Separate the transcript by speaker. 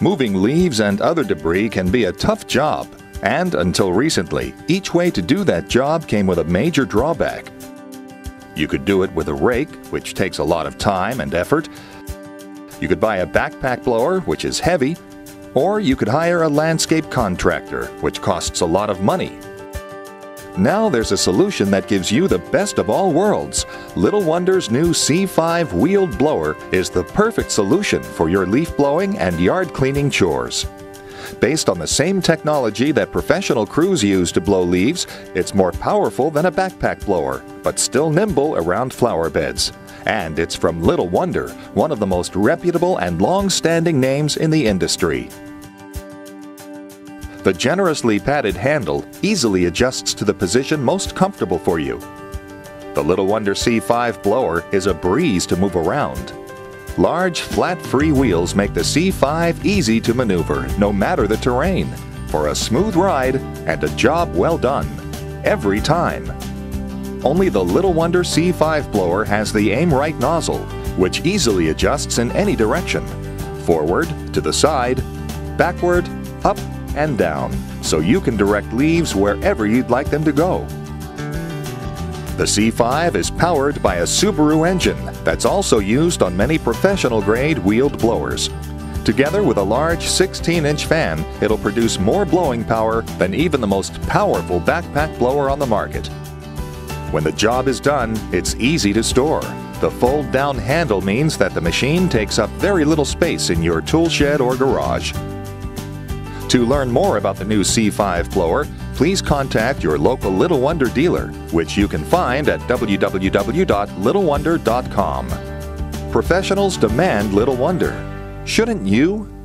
Speaker 1: Moving leaves and other debris can be a tough job, and until recently, each way to do that job came with a major drawback. You could do it with a rake, which takes a lot of time and effort. You could buy a backpack blower, which is heavy, or you could hire a landscape contractor, which costs a lot of money. Now there's a solution that gives you the best of all worlds. Little Wonder's new C5 wheeled blower is the perfect solution for your leaf blowing and yard cleaning chores. Based on the same technology that professional crews use to blow leaves, it's more powerful than a backpack blower, but still nimble around flower beds. And it's from Little Wonder, one of the most reputable and long standing names in the industry. The generously padded handle easily adjusts to the position most comfortable for you. The Little Wonder C5 blower is a breeze to move around. Large, flat free wheels make the C5 easy to maneuver, no matter the terrain, for a smooth ride and a job well done, every time. Only the Little Wonder C5 blower has the Aim Rite nozzle, which easily adjusts in any direction forward, to the side, backward, up, and down, so you can direct leaves wherever you'd like them to go. The C5 is powered by a Subaru engine that's also used on many professional grade wheeled blowers. Together with a large 16 inch fan, it'll produce more blowing power than even the most powerful backpack blower on the market. When the job is done, it's easy to store. The fold down handle means that the machine takes up very little space in your tool shed or garage. To learn more about the new C5 blower, please contact your local Little Wonder dealer, which you can find at www.littlewonder.com. Professionals demand Little Wonder. Shouldn't you?